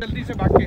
जल्दी से भाग के।